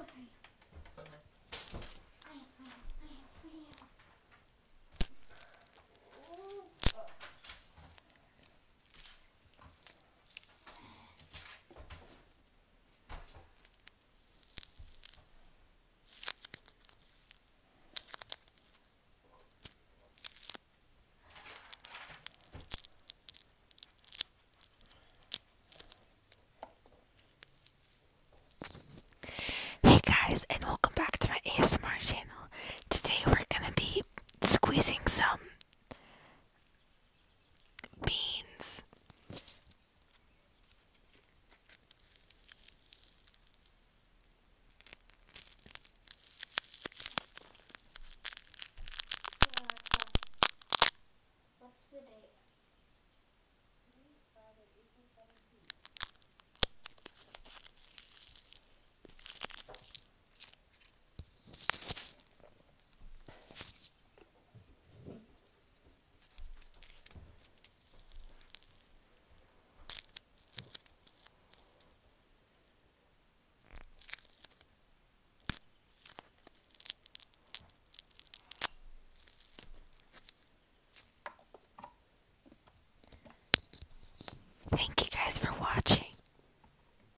so ASMR channel. Today we're gonna be squeezing some